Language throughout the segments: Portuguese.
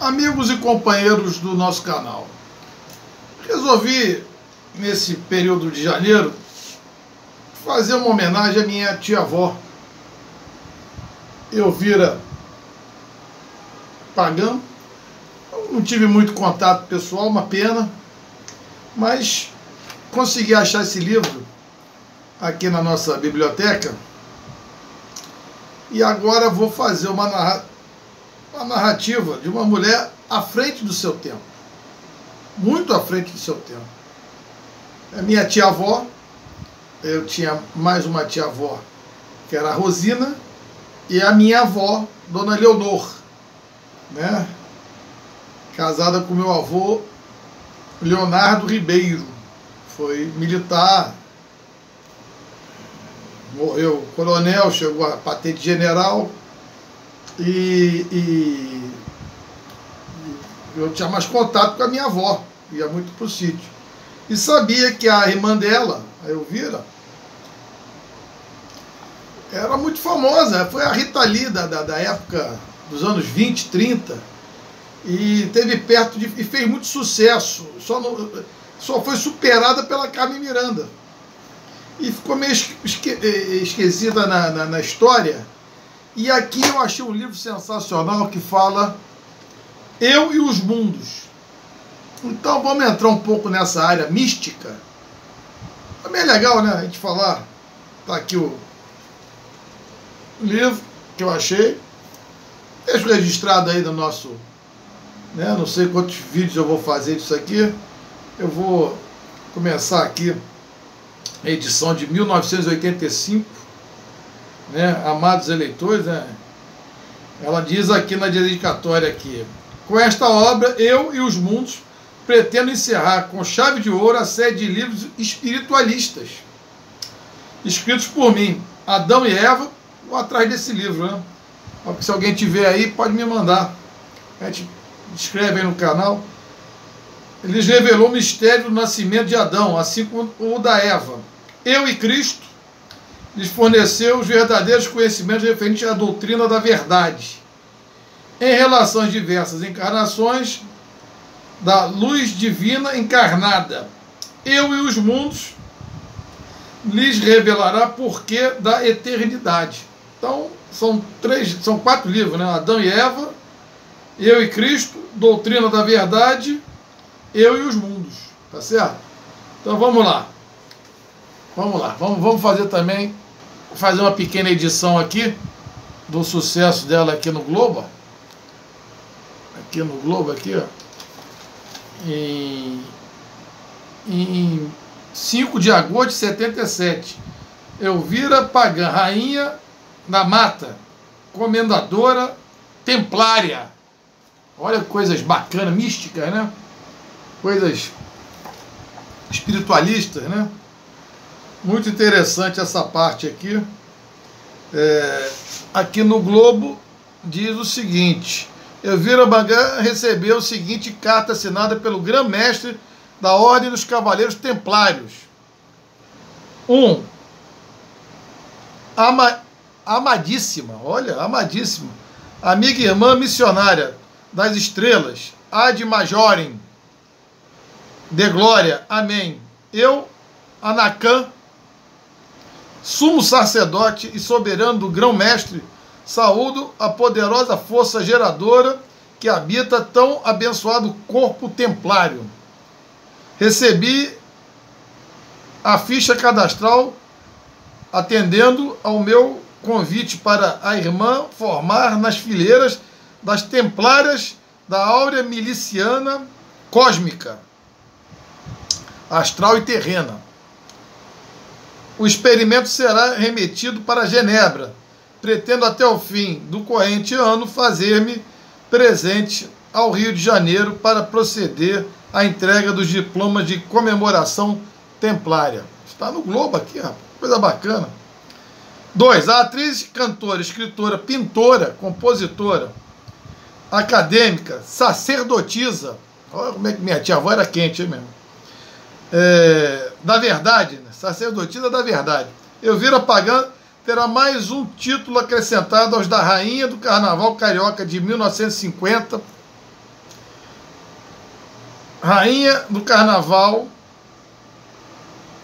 amigos e companheiros do nosso canal. Resolvi, nesse período de janeiro, fazer uma homenagem à minha tia-avó, Elvira Pagão. Não tive muito contato pessoal, uma pena, mas consegui achar esse livro aqui na nossa biblioteca e agora vou fazer uma narrativa uma narrativa de uma mulher à frente do seu tempo. Muito à frente do seu tempo. A minha tia-avó, eu tinha mais uma tia-avó, que era a Rosina, e a minha avó, Dona Leonor, né? casada com meu avô Leonardo Ribeiro. Foi militar, morreu coronel, chegou a patente general, e, e, eu tinha mais contato com a minha avó, ia muito para o sítio. E sabia que a irmã dela, a Elvira, era muito famosa, foi a Rita Lee da, da, da época dos anos 20, 30, e teve perto de. e fez muito sucesso, só, no, só foi superada pela Carmen Miranda. E ficou meio esque, esquecida na, na, na história e aqui eu achei um livro sensacional que fala Eu e os Mundos. Então vamos entrar um pouco nessa área mística. Também é legal, né? A gente falar. Tá aqui o livro que eu achei. Deixo registrado aí no nosso. Né? Não sei quantos vídeos eu vou fazer disso aqui. Eu vou começar aqui a edição de 1985 né, amados eleitores, né, ela diz aqui na dedicatória aqui, com esta obra, eu e os mundos pretendo encerrar com chave de ouro a série de livros espiritualistas, escritos por mim, Adão e Eva, vou atrás desse livro, né? Se alguém tiver aí, pode me mandar. A gente escreve aí no canal. Ele revelou o mistério do nascimento de Adão, assim como o da Eva. Eu e Cristo, lhes forneceu os verdadeiros conhecimentos referentes à doutrina da verdade, em relação às diversas encarnações da luz divina encarnada. Eu e os mundos lhes revelará porquê da eternidade. Então, são três, são quatro livros, né? Adão e Eva, Eu e Cristo, Doutrina da Verdade, Eu e os mundos. Tá certo? Então vamos lá. Vamos lá. Vamos, vamos fazer também fazer uma pequena edição aqui do sucesso dela aqui no Globo. Aqui no Globo, aqui, ó. Em, em 5 de agosto de 77. Elvira Pagã, rainha da mata, comendadora templária. Olha coisas bacanas, místicas, né? Coisas espiritualistas, né? Muito interessante essa parte aqui. É, aqui no Globo diz o seguinte: Elvira Bangan recebeu a seguinte carta assinada pelo Grã-Mestre da Ordem dos Cavaleiros Templários. 1. Um, ama, amadíssima, olha, amadíssima, amiga e irmã missionária das estrelas, Ad Majorem, de glória, amém. Eu, Anacan, sumo sacerdote e soberano do grão-mestre, saúdo a poderosa força geradora que habita tão abençoado corpo templário. Recebi a ficha cadastral atendendo ao meu convite para a irmã formar nas fileiras das templárias da áurea miliciana cósmica, astral e terrena o experimento será remetido para Genebra. Pretendo até o fim do corrente ano fazer-me presente ao Rio de Janeiro para proceder à entrega dos diplomas de comemoração templária. Está no Globo aqui, rapaz. coisa bacana. 2. A atriz, cantora, escritora, pintora, compositora, acadêmica, sacerdotisa. Olha como é que minha tia avó era quente, hein, mesmo. É, da verdade, sacerdotisa da verdade. Elvira Pagã terá mais um título acrescentado aos da Rainha do Carnaval Carioca de 1950, rainha do Carnaval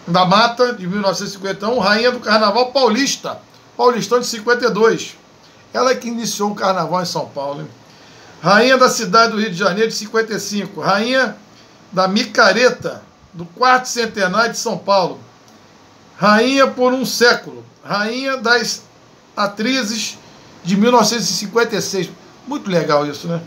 da Mata, de 1951, rainha do Carnaval Paulista, paulistão de 52. Ela que iniciou o Carnaval em São Paulo. Hein? Rainha da cidade do Rio de Janeiro, de 55. Rainha da Micareta, do quarto centenário de São Paulo. Rainha por um século. Rainha das atrizes de 1956. Muito legal isso, né?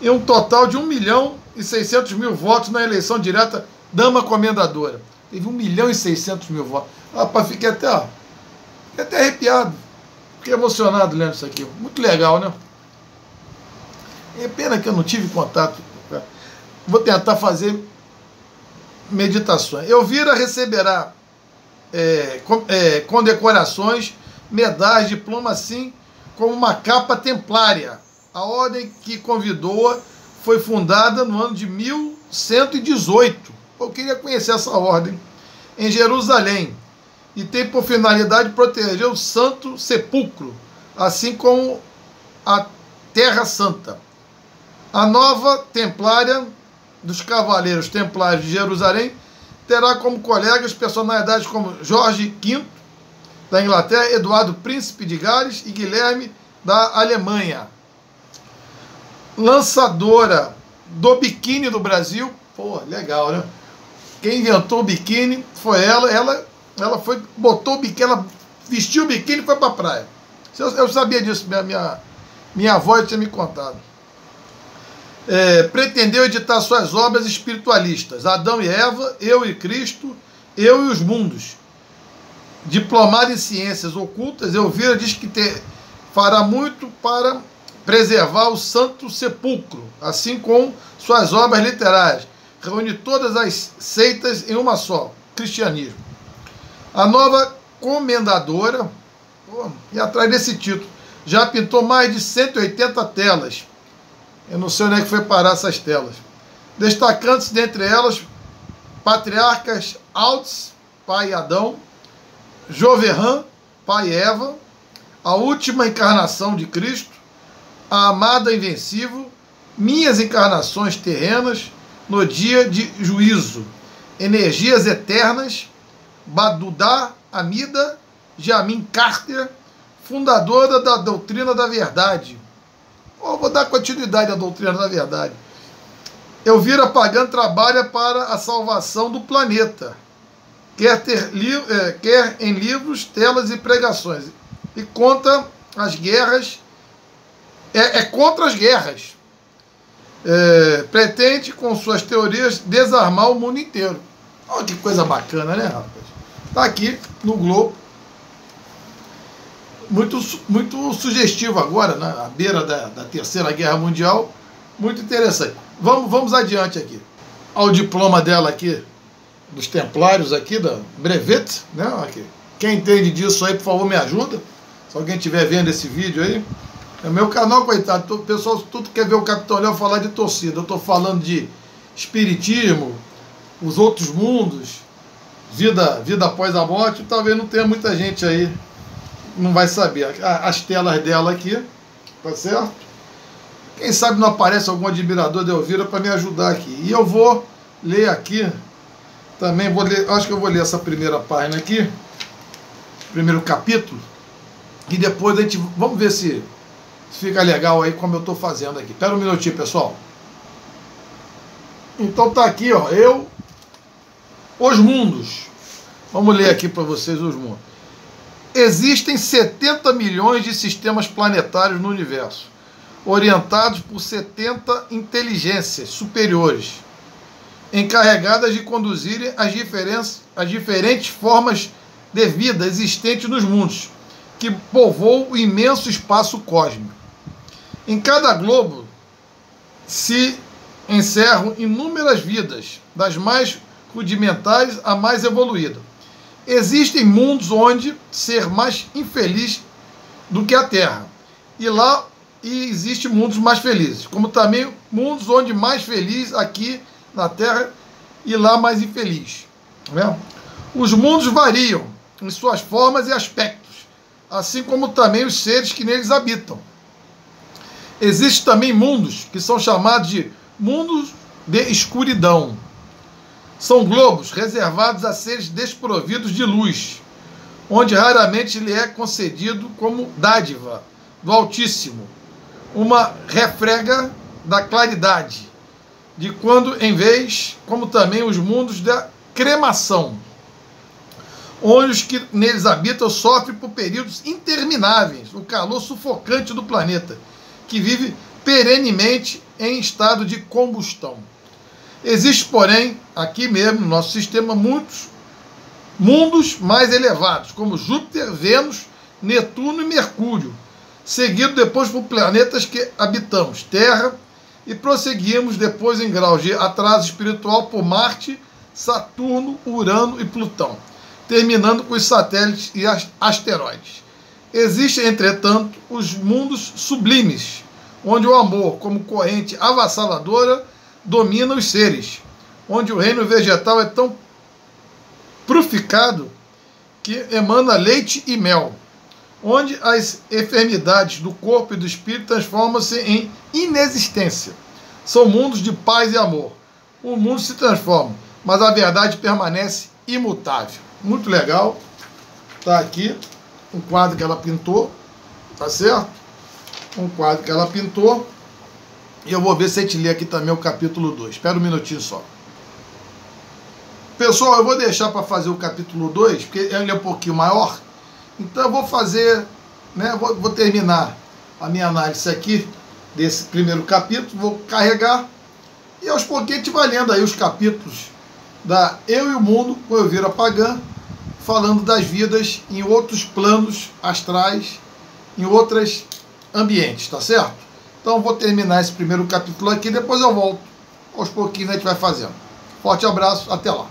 E um total de 1 milhão e 600 mil votos na eleição direta Dama Comendadora. Teve 1 milhão e 600 mil votos. Rapaz, fiquei até, ó, fiquei até arrepiado. Fiquei emocionado lendo isso aqui. Muito legal, né? É pena que eu não tive contato. Vou tentar fazer meditações. Elvira receberá é, com, é, condecorações, medalhas, diploma, assim como uma capa templária. A ordem que convidou-a foi fundada no ano de 1118. Eu queria conhecer essa ordem. Em Jerusalém. E tem por finalidade proteger o Santo Sepulcro, assim como a Terra Santa. A nova templária dos Cavaleiros Templários de Jerusalém terá como colegas personalidades como Jorge V, da Inglaterra, Eduardo Príncipe de Gales e Guilherme da Alemanha. Lançadora do biquíni do Brasil, pô, legal, né? Quem inventou o biquíni foi ela, ela, ela foi, botou o biquíni, ela vestiu o biquíni e foi pra praia. Eu, eu sabia disso, minha, minha, minha avó tinha me contado. É, pretendeu editar suas obras espiritualistas, Adão e Eva, Eu e Cristo, Eu e os Mundos. Diplomado em ciências ocultas, Elvira diz que te, fará muito para preservar o Santo Sepulcro, assim como suas obras literárias. Reúne todas as seitas em uma só, cristianismo. A nova comendadora, e atrás desse título, já pintou mais de 180 telas. Eu não sei onde é que foi parar essas telas. Destacando-se dentre elas patriarcas Aldes, pai Adão, Joverran, pai Eva, a última encarnação de Cristo, a amada invencível, minhas encarnações terrenas no dia de juízo, energias eternas, Badudá Amida, Jamin Carter, fundadora da doutrina da verdade. Vou dar continuidade à doutrina da verdade. Elvira Pagano trabalha para a salvação do planeta. Quer, ter, é, quer em livros, telas e pregações e conta as guerras, é, é contra as guerras. É, pretende, com suas teorias, desarmar o mundo inteiro. Olha que coisa bacana, né, rapaz? Está aqui no Globo. Muito, muito sugestivo agora, né? beira da, da Terceira Guerra Mundial. Muito interessante. Vamos, vamos adiante aqui. Olha o diploma dela aqui, dos Templários aqui, da Brevet, né? Aqui. Quem entende disso aí, por favor, me ajuda. Se alguém estiver vendo esse vídeo aí. É meu canal, coitado. O pessoal tudo quer ver o Capitão Léo falar de torcida. Eu estou falando de espiritismo, os outros mundos, vida, vida após a morte. Talvez não tenha muita gente aí não vai saber. As telas dela aqui, tá certo? Quem sabe não aparece algum admirador de Elvira para me ajudar aqui. E eu vou ler aqui, também vou ler, acho que eu vou ler essa primeira página aqui, primeiro capítulo, e depois a gente. Vamos ver se, fica legal aí como eu estou fazendo aqui. Espera um minutinho, pessoal. Então tá aqui, ó. Eu. Os mundos. Vamos ler aqui para vocês os mundos. Existem 70 milhões de sistemas planetários no universo, orientados por 70 inteligências superiores, encarregadas de conduzirem as, as diferentes formas de vida existentes nos mundos que povoou o imenso espaço cósmico. Em cada globo se encerram inúmeras vidas, das mais rudimentares à mais evoluída. Existem mundos onde ser mais infeliz do que a Terra. E lá e existe mundos mais felizes, como também mundos onde mais feliz aqui na Terra e lá mais infeliz. Né? Os mundos variam em suas formas e aspectos assim como também os seres que neles habitam. Existem também mundos que são chamados de mundos de escuridão. São globos reservados a seres desprovidos de luz, onde raramente lhe é concedido como dádiva do Altíssimo uma refrega da claridade, de quando em vez, como também os mundos da cremação, onde os que neles habitam sofrem por períodos intermináveis o calor sufocante do planeta, que vive perenemente em estado de combustão. Existe, porém, aqui mesmo no nosso sistema, muitos mundos mais elevados, como Júpiter, Vênus, Netuno e Mercúrio, seguido depois por planetas que habitamos, Terra, e prosseguimos depois em grau de atraso espiritual por Marte, Saturno, Urano e Plutão, terminando com os satélites e asteroides. Existem, entretanto, os mundos sublimes, onde o amor, como corrente avassaladora, domina os seres, onde o reino vegetal é tão pruficado que emana leite e mel, onde as enfermidades do corpo e do espírito transformam-se em inexistência. São mundos de paz e amor. O mundo se transforma, mas a verdade permanece imutável. Muito legal. Tá aqui um quadro que ela pintou, tá certo? Um quadro que ela pintou. E eu vou ver se a gente lê aqui também o capítulo 2. Espera um minutinho só. Pessoal, eu vou deixar para fazer o capítulo 2, porque ele é um pouquinho maior. Então eu vou fazer, né, vou, vou terminar a minha análise aqui desse primeiro capítulo, vou carregar e aos pouquinhos a gente vai lendo aí os capítulos da Eu e o Mundo com Elvira Pagã, falando das vidas em outros planos astrais, em outros ambientes, tá certo? Então vou terminar esse primeiro capítulo aqui, depois eu volto. Aos pouquinhos a gente vai fazendo. Forte abraço, até lá.